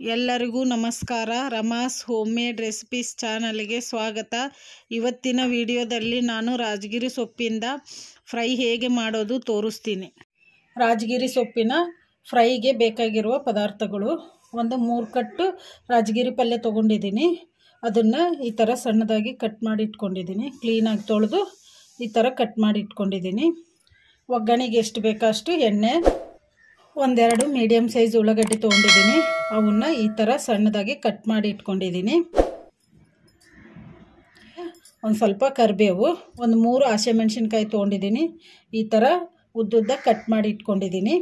ಎಲ್ಲರಿಗೂ ನಮಸ್ಕಾರ. Rama's home made recipes ಚಾನಲ್ಗೆ ಸ್ವಾಗತ. ಇವತ್ತಿನ ವಿಡಿಯೋದಲ್ಲಿ ನಾನು ರಾಜಗಿರಿ ಸೊಪ್ಪಿಂದ ಫ್ರೈ ಹೇಗೆ ಮಾಡೋದು ತೋರಿಸ್ತೀನಿ. ರಾಜಗಿರಿ ಸೊಪ್ಪಿನ ಫ್ರೈಗೆ ಬೇಕಾಗಿರುವ ಪದಾರ್ಥಗಳು. ಒಂದು ಮೂರು ಕಟ್ಟು ರಾಜಗಿರಿ ಪಲ್ಯ ತೊಗೊಂಡಿದ್ದೀನಿ. ಅದನ್ನು ಈ ಥರ ಸಣ್ಣದಾಗಿ ಕಟ್ ಮಾಡಿ ಇಟ್ಕೊಂಡಿದ್ದೀನಿ. ಕ್ಲೀನಾಗಿ ತೊಳೆದು ಈ ಥರ ಕಟ್ ಮಾಡಿ ಇಟ್ಕೊಂಡಿದ್ದೀನಿ. ಒಗ್ಗರಣೆಗೆ ಎಷ್ಟು ಬೇಕೋ ಅಷ್ಟು ಎಣ್ಣೆ ಒಂದೆರಡು ಮೀಡಿಯಮ್ ಸೈಜ್ ಉಳ್ಳಾಗಡ್ಡೆ ತೊಗೊಂಡಿದ್ದೀನಿ. ಅವನ್ನ ಈ ಥರ ಸಣ್ಣದಾಗಿ ಕಟ್ ಮಾಡಿ ಇಟ್ಕೊಂಡಿದ್ದೀನಿ. ಒಂದು ಸ್ವಲ್ಪ ಕರಿಬೇವು, ಒಂದು ಮೂರು ಹಸಿಮೆಣ್ಸಿನ್ಕಾಯಿ ತೊಗೊಂಡಿದ್ದೀನಿ. ಈ ಥರ ಉದ್ದುದ್ದ ಕಟ್ ಮಾಡಿ ಇಟ್ಕೊಂಡಿದ್ದೀನಿ.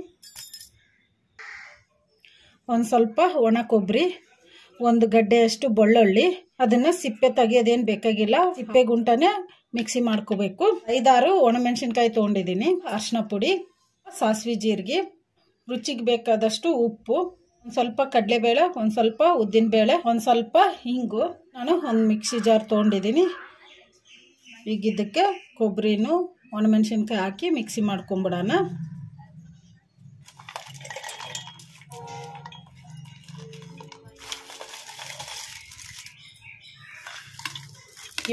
ಒಂದು ಸ್ವಲ್ಪ ಒಣ ಕೊಬ್ಬರಿ ಒಂದು ಗಡ್ಡೆಯಷ್ಟು ಬೆಳ್ಳುಳ್ಳಿ, ಅದನ್ನು ಸಿಪ್ಪೆ ತೆಗಿಯೋದೇನು ಬೇಕಾಗಿಲ್ಲ, ಸಿಪ್ಪೆ ಗುಂಟನೇ ಮಿಕ್ಸಿ ಮಾಡ್ಕೋಬೇಕು. ಐದಾರು ಒಣಮೆಣಸಿನ್ಕಾಯಿ ತೊಗೊಂಡಿದ್ದೀನಿ ಅರ್ಶಿನ ಪುಡಿ, ಸಾಸಿವೆ ಜೀರಿಗೆ. ರುಚಿಗೆ ಬೇಕಾದಷ್ಟು ಉಪ್ಪು, ಒಂದು ಸ್ವಲ್ಪ ಕಡಲೆಬೇಳೆ, ಒಂದು ಸ್ವಲ್ಪ ಉದ್ದಿನಬೇಳೆ, ಒಂದು ಸ್ವಲ್ಪ ಹಿಂಗು. ನಾನು ಒಂದು ಮಿಕ್ಸಿ ಜಾರ್ ತೊಗೊಂಡಿದ್ದೀನಿ ಈಗ ಇದಕ್ಕೆ ಕೊಬ್ಬರಿನೂ ಒಣಮೆಣ್ಸಿನ್ಕಾಯಿ ಹಾಕಿ ಮಿಕ್ಸಿ ಮಾಡ್ಕೊಂಬಿಡೋಣ.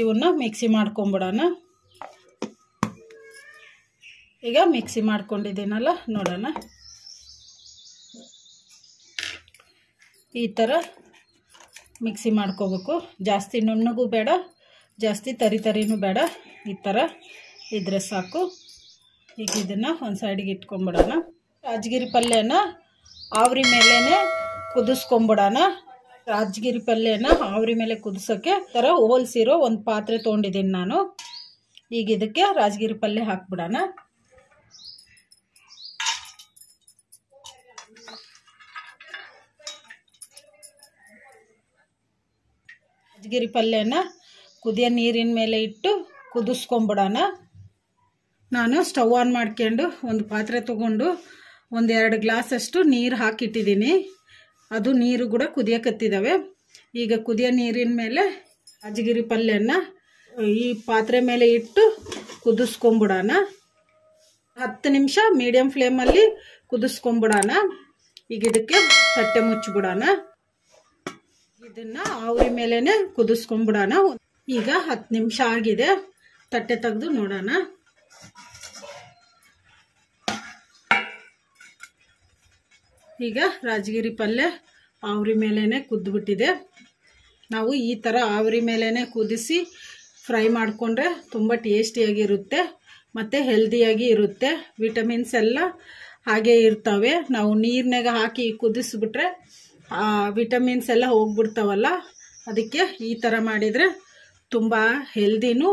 ಇವನ್ನ ಮಿಕ್ಸಿ ಮಾಡ್ಕೊಂಬಿಡೋಣ. ಈಗ ಮಿಕ್ಸಿ ಮಾಡ್ಕೊಂಡಿದ್ದೀನಲ್ಲ, ನೋಡೋಣ. ಈ ಥರ ಮಿಕ್ಸಿ ಮಾಡ್ಕೋಬೇಕು. ಜಾಸ್ತಿ ನುಣ್ಣಗೂ ಬೇಡ, ಜಾಸ್ತಿ ತರಿ ತರಿನೂ ಬೇಡ. ಈ ಥರ ಇದ್ರೆ ಸಾಕು. ಈಗ ಇದನ್ನು ಒಂದು ಸೈಡಿಗೆ ಇಟ್ಕೊಂಬಿಡೋಣ ರಾಜಗಿರಿ ಪಲ್ಯನ ಆವ್ರಿ ಮೇಲೇ ಕುದಿಸ್ಕೊಂಬಿಡೋಣ ರಾಜಗಿರಿ ಪಲ್ಯನ ಆವ್ರಿ ಮೇಲೆ ಕುದಿಸೋಕ್ಕೆ ಥರ ಹೋಲ್ಸಿರೋ ಒಂದು ಪಾತ್ರೆ ತೊಗೊಂಡಿದ್ದೀನಿ ನಾನು. ಈಗ ಇದಕ್ಕೆ ರಾಜಗಿರಿ ಪಲ್ಯ ಹಾಕ್ಬಿಡೋಣ. ರಾಜಗಿರಿ ಪಲ್ಯನ ಕುದಿಯೋ ನೀರಿನ ಮೇಲೆ ಇಟ್ಟು ಕುದಿಸ್ಕೊಂಬಿಡೋಣ. ನಾನು ಸ್ಟವ್ ಆನ್ ಮಾಡ್ಕೊಂಡು ಒಂದು ಪಾತ್ರೆ ತೊಗೊಂಡು ಎರಡು ಗ್ಲಾಸಷ್ಟು ನೀರು ಹಾಕಿಟ್ಟಿದ್ದೀನಿ. ಅದು ನೀರು ಕೂಡ ಕುದಿಯಕತ್ತಿದ್ದಾವೆ ಈಗ ಕುದಿಯೋ ನೀರಿನ ಮೇಲೆ ರಾಜಗಿರಿ ಪಲ್ಯನ ಈ ಪಾತ್ರೆ ಮೇಲೆ ಇಟ್ಟು ಕುದಿಸ್ಕೊಂಬಿಡೋಣ. ಹತ್ತು ನಿಮಿಷ ಮೀಡಿಯಮ್ ಫ್ಲೇಮಲ್ಲಿ ಕುದಿಸ್ಕೊಂಬಿಡೋಣ. ಈಗ ಇದಕ್ಕೆ ತಟ್ಟೆ ಮುಚ್ಚಿಬಿಡೋಣ. ಇದನ್ನ ಆವ್ರಿ ಮೇಲೇನೆ ಕುದಿಸ್ಕೊಂಡ್ಬಿಡೋಣ ಈಗ ಹತ್ತು ನಿಮಿಷ ಆಗಿದೆ. ತಟ್ಟೆ ತೆಗೆದು ನೋಡೋಣ. ಈಗ ರಾಜಗಿರಿ ಪಲ್ಯ ಆವ್ರಿ ಮೇಲೇನೆ ಕುದ್ಬಿಟ್ಟಿದೆ. ನಾವು ಈ ಥರ ಆವ್ರಿ ಮೇಲೇನೆ ಕುದಿಸಿ ಫ್ರೈ ಮಾಡಿಕೊಂಡ್ರೆ ತುಂಬ ಟೇಸ್ಟಿಯಾಗಿರುತ್ತೆ ಮತ್ತು ಹೆಲ್ದಿಯಾಗಿ ಇರುತ್ತೆ. ವಿಟಮಿನ್ಸ್ ಎಲ್ಲ ಹಾಗೆ ಇರ್ತವೆ. ನಾವು ನೀರಿನಾಗ ಹಾಕಿ ಕುದಿಸ್ಬಿಟ್ರೆ ವಿಟಮಿನ್ಸ್ ಎಲ್ಲ ಹೋಗ್ಬಿಡ್ತಾವಲ್ಲ? ಅದಕ್ಕೆ ಈ ಥರ ಮಾಡಿದರೆ ತುಂಬ ಹೆಲ್ದಿನೂ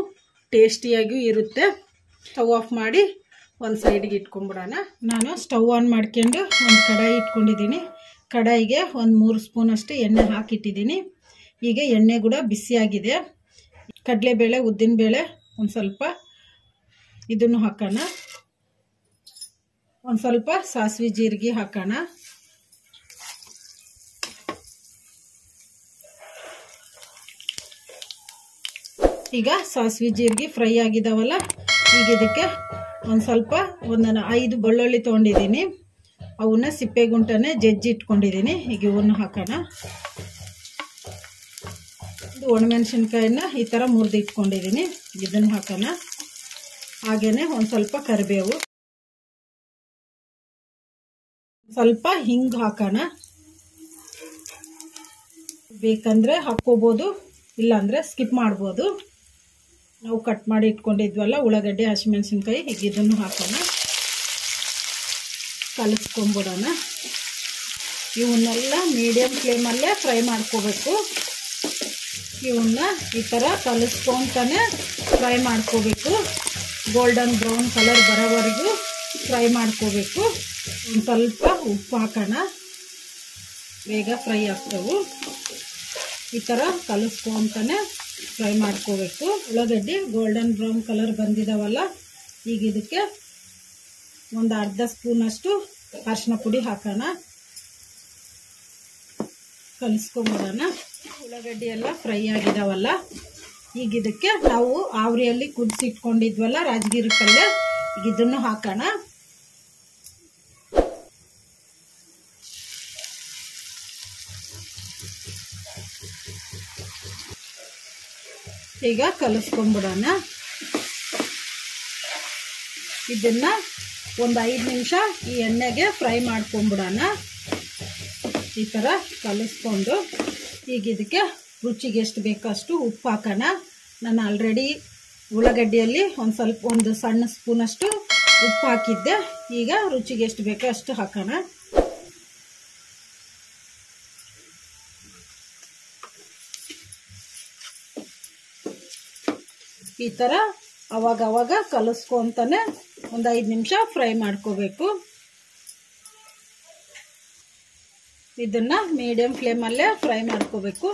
ಟೇಸ್ಟಿಯಾಗಿಯೂ ಇರುತ್ತೆ. ಸ್ಟವ್ ಆಫ್ ಮಾಡಿ ಒಂದು ಸೈಡಿಗೆ ಇಟ್ಕೊಂಬಿಡೋಣ ನಾನು ಸ್ಟವ್ ಆನ್ ಮಾಡ್ಕೊಂಡು ಒಂದು ಕಡಾಯಿ ಇಟ್ಕೊಂಡಿದ್ದೀನಿ. ಕಡಾಯಿಗೆ ಒಂದು ಮೂರು ಸ್ಪೂನಷ್ಟು ಎಣ್ಣೆ ಹಾಕಿಟ್ಟಿದ್ದೀನಿ. ಈಗ ಎಣ್ಣೆ ಕೂಡ ಬಿಸಿಯಾಗಿದೆ. ಕಡಲೆಬೇಳೆ, ಉದ್ದಿನಬೇಳೆ ಒಂದು ಸ್ವಲ್ಪ ಇದನ್ನು ಹಾಕೋಣ. ಒಂದು ಸ್ವಲ್ಪ ಸಾಸಿವೆ ಜೀರಿಗೆ ಹಾಕೋಣ. ಈಗ ಸಾಸಿವೆ ಜೀರಿಗೆ ಫ್ರೈ ಆಗಿದಾವಲ್ಲ? ಈಗ ಇದಕ್ಕೆ ಒಂದು ಸ್ವಲ್ಪ ಒಂದು ಐದು ಬೆಳ್ಳುಳ್ಳಿ ತೊಗೊಂಡಿದ್ದೀನಿ. ಅವನ್ನ ಸಿಪ್ಪೆಗುಂಟನೆ ಜಜ್ಜಿ ಇಟ್ಕೊಂಡಿದ್ದೀನಿ. ಈಗ ಇವನ್ನ ಹಾಕೋಣ. ಇದು ಒಣಮೆಣಸಿನ್ಕಾಯಿನ ಈ ಥರ ಮುರಿದು ಇಟ್ಕೊಂಡಿದ್ದೀನಿ. ಇದನ್ನು ಹಾಕೋಣ. ಹಾಗೆಯೇ ಒಂದು ಸ್ವಲ್ಪ ಕರಿಬೇವು. ಸ್ವಲ್ಪ ಹಿಂಗೆ ಹಾಕೋಣ. ಬೇಕಂದರೆ ಹಾಕ್ಕೋಬೋದು, ಇಲ್ಲಾಂದರೆ ಸ್ಕಿಪ್ ಮಾಡ್ಬೋದು. ನಾವು ಕಟ್ ಮಾಡಿ ಇಟ್ಕೊಂಡಿದ್ವಲ್ಲ, ಉಳ್ಳಾಗಡ್ಡೆ, ಹಸಿಮೆಣಸಿನ್ಕಾಯಿ ಹೀಗೆ ಇದನ್ನು ಹಾಕೋಣ. ಕಲಸ್ಕೊಂಬಿಡೋಣ. ಇವನ್ನೆಲ್ಲ ಮೀಡಿಯಮ್ ಫ್ಲೇಮಲ್ಲೇ ಫ್ರೈ ಮಾಡ್ಕೋಬೇಕು. ಇವನ್ನ ಈ ಥರ ಕಲಿಸ್ಕೊತಾನೆ ಫ್ರೈ ಮಾಡ್ಕೋಬೇಕು. ಗೋಲ್ಡನ್ ಬ್ರೌನ್ ಕಲರ್ ಬರೋವರೆಗೂ ಫ್ರೈ ಮಾಡ್ಕೋಬೇಕು. ಒಂದು ಸ್ವಲ್ಪ ಉಪ್ಪು ಹಾಕೋಣ. ಬೇಗ ಫ್ರೈ ಆಗ್ತವೆ. ಈ ಥರ ಕಲಿಸ್ಕೊಂತಾನೆ ಫ್ರೈ ಮಾಡ್ಕೋಬೇಕು. ಉಳ್ಳಾಗಡ್ಡಿ ಗೋಲ್ಡನ್ ಬ್ರೌನ್ ಕಲರ್ ಬಂದಿದಾವಲ್ಲ, ಈಗ ಇದಕ್ಕೆ ಒಂದು ಅರ್ಧ ಸ್ಪೂನಷ್ಟು ಅರಿಶಿನ ಪುಡಿ ಹಾಕೋಣ. ಕಲಿಸ್ಕೊಂಬಿಡೋಣ ಉಳ್ಳಾಗಡ್ಡಿ ಎಲ್ಲ ಫ್ರೈ ಆಗಿದಾವಲ್ಲ, ಈಗ ಇದಕ್ಕೆ ನಾವು ಆವರಿಯಲ್ಲಿ ಕುದಿಸಿಟ್ಕೊಂಡಿದ್ವಲ್ಲ ರಾಜಗಿರಿ ಪಲ್ಯ, ಈಗ ಇದನ್ನು ಹಾಕೋಣ. ಈಗ ಕಲಿಸ್ಕೊಂಬಿಡೋಣ. ಇದನ್ನು ಒಂದು ಐದು ನಿಮಿಷ ಈ ಎಣ್ಣೆಗೆ ಫ್ರೈ ಮಾಡ್ಕೊಂಬಿಡೋಣ. ಈ ಥರ ಕಲಿಸ್ಕೊಂಡು ಈಗ ಇದಕ್ಕೆ ರುಚಿಗೆ ಎಷ್ಟು ಬೇಕೋ ಅಷ್ಟು ಉಪ್ಪು ಹಾಕೋಣ. ನಾನು ಆಲ್ರೆಡಿ ಉಳ್ಳಾಗಡ್ಡಿಯಲ್ಲಿ ಒಂದು ಸ್ವಲ್ಪ, ಒಂದು ಸಣ್ಣ ಸ್ಪೂನಷ್ಟು ಉಪ್ಪು ಹಾಕಿದ್ದೆ. ಈಗ ರುಚಿಗೆ ಎಷ್ಟು ಬೇಕೋ ಅಷ್ಟು ಹಾಕೋಣ. ಈ ಥರ ಅವಾಗ ಅವಾಗ ಕಲಿಸ್ಕೊಂತಾನೆ ಒಂದು ಐದು ನಿಮಿಷ ಫ್ರೈ ಮಾಡ್ಕೋಬೇಕು. ಇದನ್ನು ಮೀಡಿಯಮ್ ಫ್ಲೇಮಲ್ಲೇ ಫ್ರೈ ಮಾಡ್ಕೋಬೇಕು.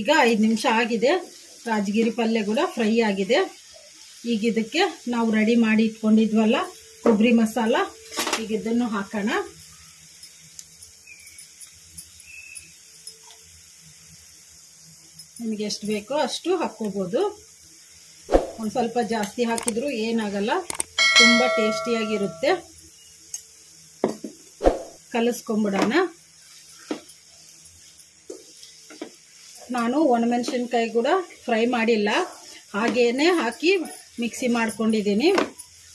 ಈಗ ಐದು ನಿಮಿಷ ಆಗಿದೆ. ರಾಜಗಿರಿ ಪಲ್ಯ ಕೂಡ ಫ್ರೈ ಆಗಿದೆ. ಈಗ ಇದಕ್ಕೆ ನಾವು ರೆಡಿ ಮಾಡಿ ಇಟ್ಕೊಂಡಿದ್ವಲ್ಲ ಕೊಬ್ಬರಿ ಮಸಾಲ, ಈಗ ಇದನ್ನು ಹಾಕೋಣ. ನಿಮಗೆ ಎಷ್ಟು ಬೇಕೋ ಅಷ್ಟು ಹಾಕ್ಕೋಬೋದು. ಒಂದು ಸ್ವಲ್ಪ ಜಾಸ್ತಿ ಹಾಕಿದರೂ ಏನಾಗಲ್ಲ, ತುಂಬ ಟೇಸ್ಟಿಯಾಗಿರುತ್ತೆ. ಕಲಿಸ್ಕೊಂಬಿಡೋಣ. ನಾನು ಒಣಮೆಣಸಿನ್ಕಾಯಿ ಕೂಡ ಫ್ರೈ ಮಾಡಿಲ್ಲ. ಹಾಗೇ ಹಾಕಿ ಮಿಕ್ಸಿ ಮಾಡ್ಕೊಂಡಿದ್ದೀನಿ.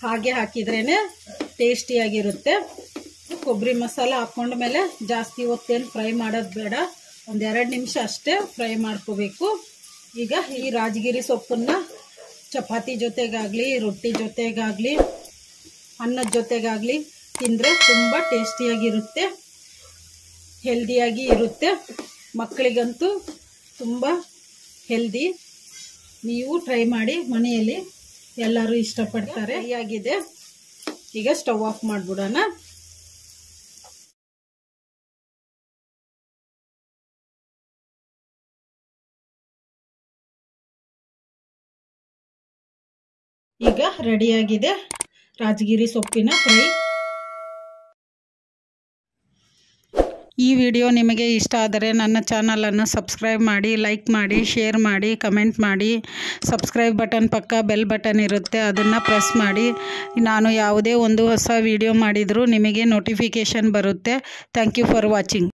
ಹಾಗೆ ಹಾಕಿದ್ರೇ ಟೇಸ್ಟಿಯಾಗಿರುತ್ತೆ. ಕೊಬ್ಬರಿ ಮಸಾಲ ಹಾಕ್ಕೊಂಡ್ಮೇಲೆ ಜಾಸ್ತಿ ಹೊತ್ತೇನು ಫ್ರೈ ಮಾಡೋದು ಬೇಡ. ಒಂದೆರಡು ನಿಮಿಷ ಅಷ್ಟೇ ಫ್ರೈ ಮಾಡ್ಕೋಬೇಕು. ಈಗ ಈ ರಾಜಗಿರಿ ಸೊಪ್ಪನ್ನು ಚಪಾತಿ ಜೊತೆಗಾಗಲಿ ರೊಟ್ಟಿ ಜೊತೆಗಾಗಲಿ ಅನ್ನದ ಜೊತೆಗಾಗಲಿ ತಿಂದರೆ ತುಂಬ ಟೇಸ್ಟಿಯಾಗಿರುತ್ತೆ ಹೆಲ್ದಿಯಾಗಿ ಇರುತ್ತೆ. ಮಕ್ಕಳಿಗಂತೂ ತುಂಬ ಹೆಲ್ದಿ. ನೀವು ಟ್ರೈ ಮಾಡಿ ಮನೆಯಲ್ಲಿ ಎಲ್ಲರೂ ಇಷ್ಟಪಡ್ತಾರೆ. ಆಗಿದೆ. ಈಗ ಸ್ಟವ್ ಆಫ್ ಮಾಡಿಬಿಡೋಣ. ಈಗ ರೆಡಿಯಾಗಿದೆ ರಾಜಗಿರಿ ಸೊಪ್ಪಿನ ಫ್ರೈ. ಈ ವಿಡಿಯೋ ನಿಮಗೆ ಇಷ್ಟ ಆದರೆ ನನ್ನ ಚಾನಲನ್ನು ಸಬ್ಸ್ಕ್ರೈಬ್ ಮಾಡಿ, ಲೈಕ್ ಮಾಡಿ, ಶೇರ್ ಮಾಡಿ, ಕಮೆಂಟ್ ಮಾಡಿ. ಸಬ್ಸ್ಕ್ರೈಬ್ ಬಟನ್ ಪಕ್ಕ ಬೆಲ್ ಬಟನ್ ಇರುತ್ತೆ, ಅದನ್ನು ಪ್ರೆಸ್ ಮಾಡಿ. ನಾನು ಯಾವುದೇ ಒಂದು ಹೊಸ ವಿಡಿಯೋ ಮಾಡಿದರೂ ನಿಮಗೆ ನೋಟಿಫಿಕೇಷನ್ ಬರುತ್ತೆ. Thank you for watching.